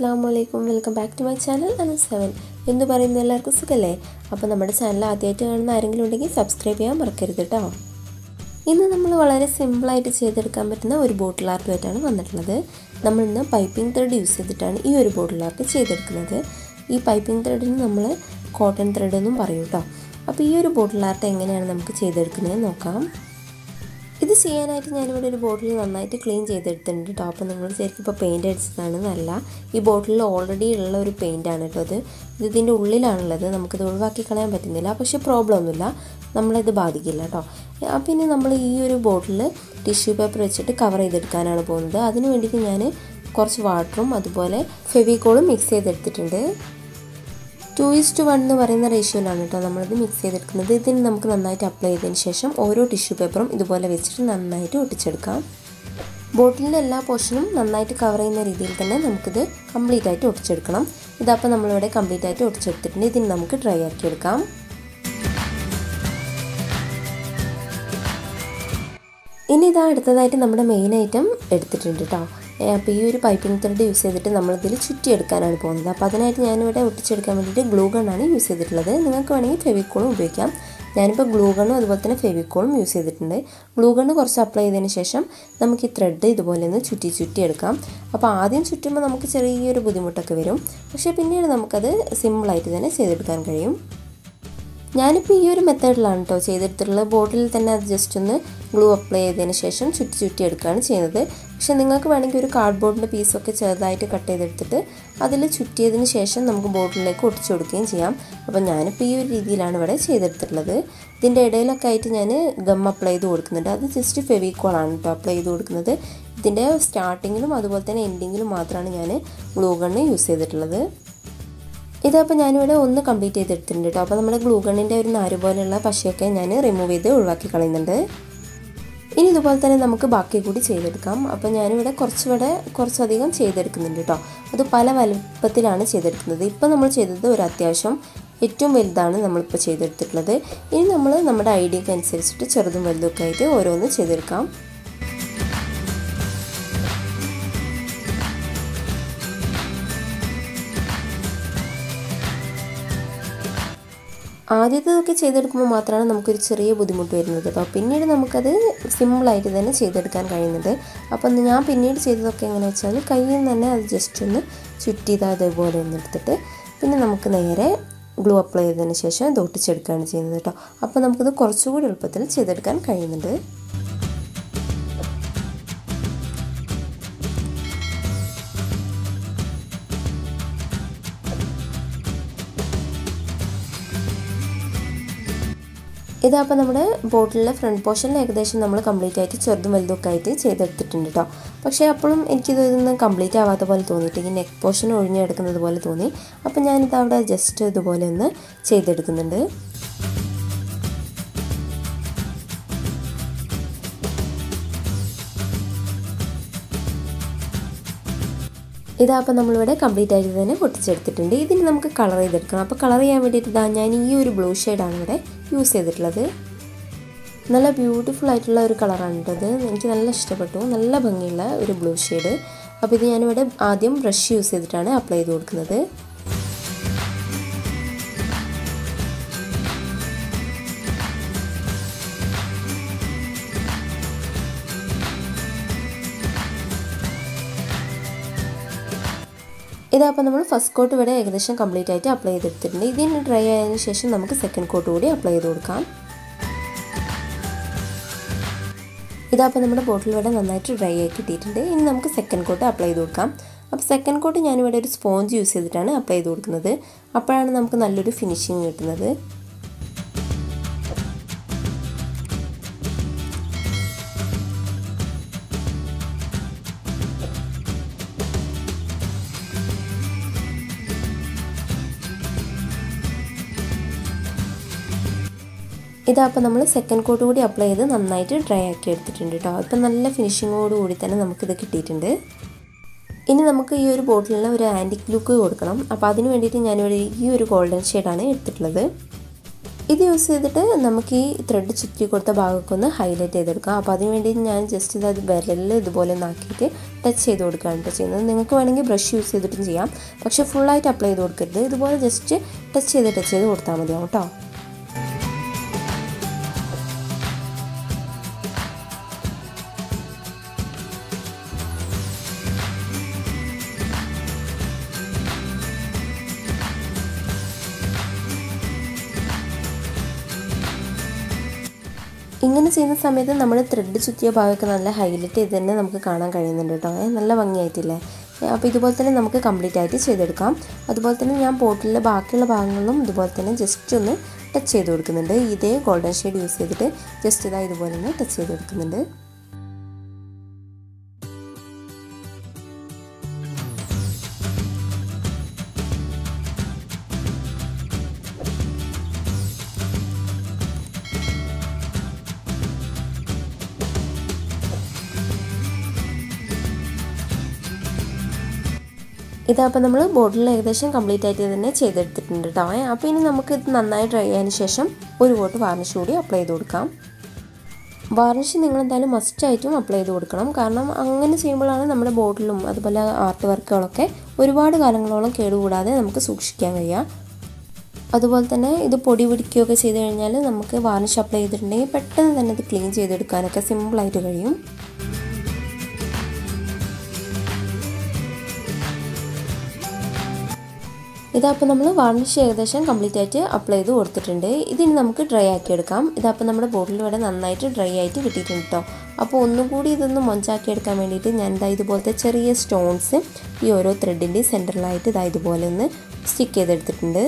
അസ്സാം വലൈക്കും welcome back to my channel Anu seven. എന്ന് പറയുന്ന എല്ലാവർക്കും സുഖല്ലേ? അപ്പോൾ നമ്മുടെ ചാനൽ ആദ്യമായിട്ട് കാണുന്ന ആരെങ്കിലും ഉണ്ടെങ്കിൽ സബ്സ്ക്രൈബ് ചെയ്യാൻ മറക്കരുത് കേട്ടോ ഇന്ന് നമ്മൾ വളരെ സിമ്പിളായിട്ട് ചെയ്തെടുക്കാൻ പറ്റുന്ന ഒരു ബോട്ടിൽ ആർട്ടുമായിട്ടാണ് വന്നിട്ടുള്ളത്. നമ്മൾ ഇന്ന് പൈപ്പിംഗ് ത്രെഡ് യൂസ് ചെയ്തിട്ടാണ് ഈ ഒരു ബോട്ടിൽ ആർട്ട് ചെയ്തെടുക്കുന്നത്. ഈ പൈപ്പിംഗ് ത്രെഡിന് നമ്മൾ കോട്ടൺ ത്രെഡ് എന്നും പറയും കേട്ടോ അപ്പോൾ ഈ ഒരു ബോട്ടിൽ ആർട്ട് എങ്ങനെയാണ് നമുക്ക് ചെയ്തെടുക്കുന്നത് നോക്കാം. ഇത് ചെയ്യാനായിട്ട് ഞാനിവിടെ ഒരു ബോട്ടിൽ നന്നായിട്ട് ക്ലീൻ ചെയ്തെടുത്തിട്ടുണ്ട് കേട്ടോ. അപ്പോൾ നിങ്ങൾ ശരിക്കും ഇപ്പോൾ പെയിന്റ് അടിച്ചതാണ് നല്ല. ഈ ബോട്ടിൽ ഓൾറെഡി ഉള്ള ഒരു പെയിന്റാണ് കേട്ടോ അത് ഇത് ഇതിന്റെ ഉള്ളിലാണുള്ളത്. നമുക്കിത് ഒഴിവാക്കി കളയാൻ പറ്റുന്നില്ല. പക്ഷേ പ്രോബ്ലം ഒന്നുമില്ല. നമ്മളിത് ബാധിക്കില്ല കേട്ടോ. പിന്നെ നമ്മൾ ഈ ഒരു ബോട്ടിൽ ടിഷ്യൂ പേപ്പർ വെച്ചിട്ട് കവർ ചെയ്തെടുക്കാനാണ് പോകുന്നത്. അതിന് വേണ്ടിയിട്ട് ഞാൻ കുറച്ച് വാട്ടറും അതുപോലെ ഫെവിക്കോളും മിക്സ് ചെയ്തെടുത്തിട്ടുണ്ട്. ടു ഈസ് ടു വൺ എന്ന് പറയുന്ന റേഷ്യോയിലാണ് കേട്ടോ നമ്മളിത് മിക്സ് ചെയ്തെടുക്കുന്നത്. ഇതിന് നമുക്ക് നന്നായിട്ട് അപ്ലൈ ചെയ്തതിന് ശേഷം ഓരോ ടിഷ്യൂ പേപ്പറും ഇതുപോലെ വെച്ചിട്ട് നന്നായിട്ട് ഒട്ടിച്ചെടുക്കാം. ബോട്ടിലിന്റെ എല്ലാ പോർഷനും നന്നായിട്ട് കവർ ചെയ്യുന്ന രീതിയിൽ തന്നെ നമുക്കിത് കംപ്ലീറ്റ് ആയിട്ട് ഒട്ടിച്ചെടുക്കണം. ഇതപ്പോൾ നമ്മളിവിടെ കംപ്ലീറ്റ് ആയിട്ട് ഒട്ടിച്ചെടുത്തിട്ടുണ്ട്. ഇതിന് നമുക്ക് ഡ്രൈ ആക്കി എടുക്കാം. ഇനി ഇതാ അടുത്തതായിട്ട് നമ്മുടെ മെയിൻ ഐറ്റം എടുത്തിട്ടുണ്ട് കേട്ടോ അപ്പോൾ ഈ ഒരു പൈപ്പിംഗ് ത്രെഡ് യൂസ് ചെയ്തിട്ട് നമ്മളിതിൽ ചുറ്റിയെടുക്കാനാണ് പോകുന്നത്. അപ്പോൾ അതിനായിട്ട് ഞാനിവിടെ ഒട്ടിച്ചെടുക്കാൻ വേണ്ടിയിട്ട് ഗ്ലൂ ഗണ്ണാണ് യൂസ് ചെയ്തിട്ടുള്ളത്. നിങ്ങൾക്ക് വേണമെങ്കിൽ ഫെവിക്കോളും ഉപയോഗിക്കാം. ഞാനിപ്പോൾ ഗ്ലൂ ഗണ്ണും അതുപോലെ തന്നെ ഫെവിക്കോളും യൂസ് ചെയ്തിട്ടുണ്ട്. ഗ്ലൂ ഗണ്ണ് കുറച്ച് അപ്ലൈ ചെയ്തതിന് ശേഷം നമുക്ക് ഈ ത്രെഡ് ഇതുപോലെ ഒന്ന് ചുറ്റി ചുറ്റി എടുക്കാം അപ്പോൾ ആദ്യം ചുറ്റുമ്പോൾ നമുക്ക് ചെറിയൊരു ബുദ്ധിമുട്ടൊക്കെ വരും. പക്ഷേ പിന്നീട് നമുക്കത് സിമ്പിളായിട്ട് തന്നെ ചെയ്തെടുക്കാൻ കഴിയും. ഞാനിപ്പോൾ ഈ ഒരു മെത്തേഡിലാണ് കേട്ടോ ചെയ്തെടുത്തിട്ടുള്ളത്. ബോട്ടിൽ തന്നെ അത് ജസ്റ്റ് ഒന്ന് ഗ്ലൂ അപ്ലൈ ചെയ്തതിന് ശേഷം ചുറ്റി ചുറ്റി എടുക്കുകയാണ് ചെയ്യുന്നത്. പക്ഷേ നിങ്ങൾക്ക് വേണമെങ്കിൽ ഒരു കാർഡ്ബോർഡിന്റെ പീസൊക്കെ ചെറുതായിട്ട് കട്ട് ചെയ്തെടുത്തിട്ട് അതിൽ ചുറ്റിയതിന് ശേഷം നമുക്ക് ബോട്ടിലേക്ക് ഒട്ടിച്ചു കൊടുക്കുകയും ചെയ്യാം. അപ്പോൾ ഞാനിപ്പോൾ ഈ ഒരു രീതിയിലാണ് ഇവിടെ ചെയ്തെടുത്തിട്ടുള്ളത്. ഇതിന്റെ ഇടയിലൊക്കെ ആയിട്ട് ഞാൻ ഗം അപ്ലൈ ചെയ്ത് കൊടുക്കുന്നുണ്ട്. അത് ജസ്റ്റ് ഫെവിക്കോളാണ് കേട്ടോ അപ്ലൈ ചെയ്ത് കൊടുക്കുന്നത്. ഇതിന്റെ സ്റ്റാർട്ടിങ്ങിലും അതുപോലെ തന്നെ എൻഡിങ്ങിലും മാത്രമാണ് ഞാൻ ഗ്ലൂ ഗണ്ണ് യൂസ് ചെയ്തിട്ടുള്ളത്. ഇതപ്പോൾ ഞാനിവിടെ ഒന്ന് കംപ്ലീറ്റ് ചെയ്തെടുത്തിട്ടുണ്ട് കേട്ടോ അപ്പോൾ നമ്മുടെ ഗ്ലൂഗണിന്റെ ഒരു നാര് പോലെയുള്ള പശയൊക്കെ ഞാൻ റിമൂവ് ചെയ്ത് ഒഴിവാക്കി കളയുന്നുണ്ട്. ഇനി ഇതുപോലെ തന്നെ നമുക്ക് ബാക്കി കൂടി ചെയ്തെടുക്കാം. അപ്പോൾ ഞാനിവിടെ കുറച്ചുകൂടെ കുറച്ചധികം ചെയ്തെടുക്കുന്നുണ്ട് കേട്ടോ അത് പല വലുപ്പത്തിലാണ് ചെയ്തെടുക്കുന്നത്. ഇപ്പോൾ നമ്മൾ ചെയ്തത് ഒരു അത്യാവശ്യം ഏറ്റവും വലുതാണ് നമ്മളിപ്പോൾ ചെയ്തെടുത്തിട്ടുള്ളത്. ഇനി നമ്മൾ നമ്മുടെ ഐഡിയക്ക് അനുസരിച്ചിട്ട് ചെറുതും വലുതൊക്കെ ആയിട്ട് ഓരോന്ന് ചെയ്തെടുക്കാം. ആദ്യത്തേതൊക്കെ ചെയ്തെടുക്കുമ്പോൾ മാത്രമാണ് നമുക്കൊരു ചെറിയ ബുദ്ധിമുട്ട് വരുന്നത്. കേട്ടോ പിന്നീട് നമുക്കത് സിമ്പിളായിട്ട് തന്നെ ചെയ്തെടുക്കാൻ കഴിയുന്നുണ്ട് അപ്പം ഞാൻ പിന്നീട് ചെയ്തതൊക്കെ എങ്ങനെ വെച്ചാൽ കയ്യിൽ നിന്ന് തന്നെ അത് ജസ്റ്റ് ഒന്ന് ചുറ്റിയത് അതേപോലെ ഒന്ന് എടുത്തിട്ട് പിന്നെ നമുക്ക് നേരെ ഗ്ലൂ അപ്ലൈ ചെയ്തതിന് ശേഷം ഇത് ഒട്ടിച്ചെടുക്കുകയാണ് ചെയ്യുന്നത് കേട്ടോ. അപ്പോൾ നമുക്കത് കുറച്ചുകൂടി എളുപ്പത്തിൽ ചെയ്തെടുക്കാൻ കഴിയുന്നുണ്ട്. ഇതപ്പോൾ നമ്മുടെ ബോട്ടിലെ ഫ്രണ്ട് പോർഷനിൽ ഏകദേശം നമ്മൾ കംപ്ലീറ്റ് ആയിട്ട് ചെറുതും വലുതൊക്കെ ആയിട്ട് ചെയ്തെടുത്തിട്ടുണ്ട് കേട്ടോ പക്ഷേ അപ്പോഴും എനിക്കിത് ഇതൊന്നും കംപ്ലീറ്റ് ആവാത്ത പോലെ തോന്നിയിട്ട് ഈ നെക്ക് പോർഷൻ ഒഴിഞ്ഞെടുക്കുന്നത് പോലെ തോന്നി. അപ്പോൾ ഞാനിത് അവിടെ ജസ്റ്റ് ഇതുപോലെ ഒന്ന് ചെയ്തെടുക്കുന്നുണ്ട്. ഇതപ്പോൾ നമ്മളിവിടെ കംപ്ലീറ്റ് ആയിട്ട് തന്നെ പൊട്ടിച്ചെടുത്തിട്ടുണ്ട്. ഇതിന് നമുക്ക് കളർ ചെയ്തെടുക്കണം. അപ്പോൾ കളർ ചെയ്യാൻ വേണ്ടിയിട്ട് ഇതാ ഞാൻ ഈ ഒരു ബ്ലൂ ഷെയ്ഡാണ് ഇവിടെ യൂസ് ചെയ്തിട്ടുള്ളത്. നല്ല ബ്യൂട്ടിഫുൾ ആയിട്ടുള്ള ഒരു കളറാണ് കേട്ടത് എനിക്ക് നല്ല ഇഷ്ടപ്പെട്ടു. നല്ല ഭംഗിയുള്ള ഒരു ബ്ലൂ ഷെയ്ഡ് അപ്പോൾ ഇത് ഞാനിവിടെ ആദ്യം ബ്രഷ് യൂസ് ചെയ്തിട്ടാണ് അപ്ലൈ ചെയ്ത് കൊടുക്കുന്നത്. ഇതപ്പോൾ നമ്മൾ ഫസ്റ്റ് കോട്ട് ഇവിടെ ഏകദേശം കംപ്ലീറ്റ് ആയിട്ട് അപ്ലൈ ചെയ്തെടുത്തിട്ടുണ്ട് ഇതിന് ഡ്രൈ ആയതിനു ശേഷം നമുക്ക് സെക്കൻഡ് കോട്ട് കൂടി അപ്ലൈ ചെയ്ത് കൊടുക്കാം. ഇതപ്പോൾ നമ്മുടെ ബോട്ടിൽ ഇവിടെ നന്നായിട്ട് ഡ്രൈ ആയി കിട്ടിയിട്ടുണ്ട്. ഇനി നമുക്ക് സെക്കൻഡ് കോട്ട് അപ്ലൈ ചെയ്ത് കൊടുക്കാം. അപ്പോൾ സെക്കൻഡ് കോട്ട് ഞാനിവിടെ ഒരു സ്പോഞ്ച് യൂസ് ചെയ്തിട്ടാണ് അപ്ലൈ ചെയ്ത് കൊടുക്കുന്നത്. അപ്പോഴാണ് നമുക്ക് നല്ലൊരു ഫിനിഷിങ് കിട്ടുന്നത്. ഇതപ്പോൾ നമ്മൾ സെക്കൻഡ് കോട്ട് കൂടി അപ്ലൈ ചെയ്ത് നന്നായിട്ട് ഡ്രൈ ആക്കി എടുത്തിട്ടുണ്ട് കേട്ടോ ഇപ്പം നല്ല ഫിനിഷിങ്ങോട് കൂടി തന്നെ നമുക്കിത് കിട്ടിയിട്ടുണ്ട്. ഇനി നമുക്ക് ഈ ഒരു ബോട്ടിലിന് ഒരു ആന്റിക് ലുക്ക് കൊടുക്കണം. അപ്പോൾ അതിന് വേണ്ടിയിട്ട് ഞാനിവിടെ ഈ ഒരു ഗോൾഡൻ ഷെയ്ഡാണ് എടുത്തിട്ടുള്ളത്. ഇത് യൂസ് ചെയ്തിട്ട് നമുക്ക് ഈ ത്രെഡ് ചുറ്റി കൊടുത്ത ഭാഗമൊക്കെ ഒന്ന് ഹൈലൈറ്റ് ചെയ്തെടുക്കാം. അപ്പോൾ അതിന് വേണ്ടിയിട്ട് ഞാൻ ജസ്റ്റ് ഇത് അത് വിരലിൽ ഇതുപോലെ നാക്കിയിട്ട് ടച്ച് ചെയ്ത് കൊടുക്കുകയാണ് കേട്ടോ ചെയ്യുന്നത്. നിങ്ങൾക്ക് വേണമെങ്കിൽ ബ്രഷ് യൂസ് ചെയ്തിട്ടും ചെയ്യാം. പക്ഷേ ഫുള്ളായിട്ട് അപ്ലൈ ചെയ്ത് കൊടുക്കരുത്. ഇതുപോലെ ജസ്റ്റ് ടച്ച് ചെയ്ത് ടച്ച് ചെയ്ത് കൊടുത്താൽ മതിയാവും കേട്ടോ ഇങ്ങനെ ചെയ്യുന്ന സമയത്ത് നമ്മൾ ത്രെഡ് ചുറ്റിയ ഭാഗമൊക്കെ നല്ല ഹൈലൈറ്റ് ചെയ്ത് തന്നെ നമുക്ക് കാണാൻ കഴിയുന്നുണ്ട് കേട്ടോ. നല്ല ഭംഗിയായിട്ടില്ലേ? അപ്പോൾ ഇതുപോലെ തന്നെ നമുക്ക് കംപ്ലീറ്റ് ആയിട്ട് ചെയ്തെടുക്കാം. അതുപോലെ തന്നെ ഞാൻ പോട്ടിലെ ബാക്കിയുള്ള ഭാഗങ്ങളും ഇതുപോലെ തന്നെ ജസ്റ്റ് ഒന്ന് ടച്ച് ചെയ്ത് കൊടുക്കുന്നുണ്ട്. ഇതേ ഗോൾഡൻ ഷെയ്ഡ് യൂസ് ചെയ്തിട്ട് ജസ്റ്റ് ഇതാ ഇതുപോലെ തന്നെ ടച്ച് ചെയ്ത് കൊടുക്കുന്നുണ്ട്. ഇതപ്പോൾ നമ്മൾ ബോട്ടിൽ ഏകദേശം കംപ്ലീറ്റ് ആയിട്ട് തന്നെ ചെയ്തെടുത്തിട്ടുണ്ട് കേട്ടോ അപ്പോൾ ഇനി നമുക്ക് ഇത് നന്നായി ഡ്രൈ ആയതിന് ശേഷം ഒരു കോട്ട് വാർണിഷ് കൂടി അപ്ലൈ ചെയ്ത് കൊടുക്കാം. വാർണിഷ് നിങ്ങൾ എന്തായാലും മസ്റ്റ് മസ്റ്റായിട്ടും അപ്ലൈ ചെയ്ത് കൊടുക്കണം. കാരണം അങ്ങനെ ചെയ്യുമ്പോഴാണ് നമ്മുടെ ബോട്ടിലും അതുപോലെ ആർട്ട് വർക്കുകളൊക്കെ ഒരുപാട് കാലങ്ങളോളം കേടുകൂടാതെ നമുക്ക് സൂക്ഷിക്കാൻ കഴിയുക. അതുപോലെ തന്നെ ഇത് പൊടി പിടിക്കുകയൊക്കെ ചെയ്ത് കഴിഞ്ഞാൽ നമുക്ക് വാർണിഷ് അപ്ലൈ ചെയ്തിട്ടുണ്ടെങ്കിൽ പെട്ടെന്ന് തന്നെ ഇത് ക്ലീൻ ചെയ്തെടുക്കാനൊക്കെ സിമ്പിളായിട്ട് കഴിയും. ഇതപ്പോൾ നമ്മൾ വാർണിഷ് ഏകദേശം കംപ്ലീറ്റ് ആയിട്ട് അപ്ലൈ ചെയ്ത് കൊടുത്തിട്ടുണ്ട്. ഇതിന് നമുക്ക് ഡ്രൈ ആക്കി എടുക്കാം. ഇതപ്പോൾ നമ്മുടെ ബോട്ടിൽ ഇവിടെ നന്നായിട്ട് ഡ്രൈ ആയിട്ട് കിട്ടിയിട്ടുണ്ട് കേട്ടോ അപ്പോൾ ഒന്നുകൂടി ഇതൊന്ന് മൊഞ്ചാക്കി എടുക്കാൻ വേണ്ടിയിട്ട് ഞാൻ ഇതാ ഇതുപോലത്തെ ചെറിയ സ്റ്റോൺസ് ഈ ഓരോ ത്രെഡിന്റെ സെന്ററിലായിട്ട് ഇതാ ഇതുപോലെ ഒന്ന് സ്റ്റിക്ക് ചെയ്തെടുത്തിട്ടുണ്ട്.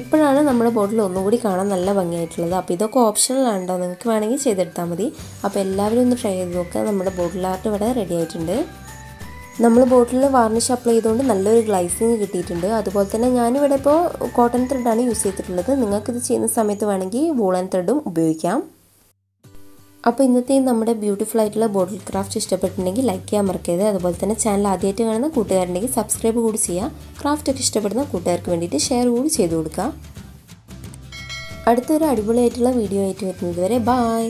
ഇപ്പോഴാണ് നമ്മുടെ ബോട്ടിൽ ഒന്നുകൂടി കാണാൻ നല്ല ഭംഗിയായിട്ടുള്ളത്. അപ്പോൾ ഇതൊക്കെ ഓപ്ഷണലാണ് കേട്ടോ നിങ്ങൾക്ക് വേണമെങ്കിൽ ചെയ്തെടുത്താൽ മതി. അപ്പോൾ എല്ലാവരും ഒന്ന് ട്രൈ ചെയ്ത് നോക്കുക നമ്മുടെ ബോട്ടിൽ ആർട്ട് ഇവിടെ റെഡി ആയിട്ടുണ്ട്. നമ്മൾ ബോട്ടിൽ വാർണിഷ് അപ്ലൈ ചെയ്തുകൊണ്ട് നല്ലൊരു ഗ്ലൈസിങ് കിട്ടിയിട്ടുണ്ട്. അതുപോലെ തന്നെ ഞാനിവിടെ ഇപ്പോൾ കോട്ടൺ ത്രെഡാണ് യൂസ് ചെയ്തിട്ടുള്ളത്. നിങ്ങൾക്കിത് ചെയ്യുന്ന സമയത്ത് വേണമെങ്കിൽ വൂളൻ ത്രെഡും ഉപയോഗിക്കാം. അപ്പോൾ ഇന്നത്തെ നമ്മുടെ ബ്യൂട്ടിഫുൾ ആയിട്ടുള്ള ബോട്ടിൽ ക്രാഫ്റ്റ് ഇഷ്ടപ്പെട്ടിട്ടുണ്ടെങ്കിൽ ലൈക്ക് ചെയ്യാൻ മറക്കരുത്. അതുപോലെ തന്നെ ചാനൽ ആദ്യമായിട്ട് കാണുന്ന കൂട്ടുകാരുണ്ടെങ്കിൽ സബ്സ്ക്രൈബ് കൂടി ചെയ്യുക. ക്രാഫ്റ്റ് ഒക്കെ ഇഷ്ടപ്പെടുന്ന കൂട്ടുകാർക്ക് വേണ്ടിയിട്ട് ഷെയർ കൂടി ചെയ്തു കൊടുക്കുക. അടുത്തൊരു അടിപൊളിയായിട്ടുള്ള വീഡിയോ ആയിട്ട് വരുന്നത് വരെ ബായ്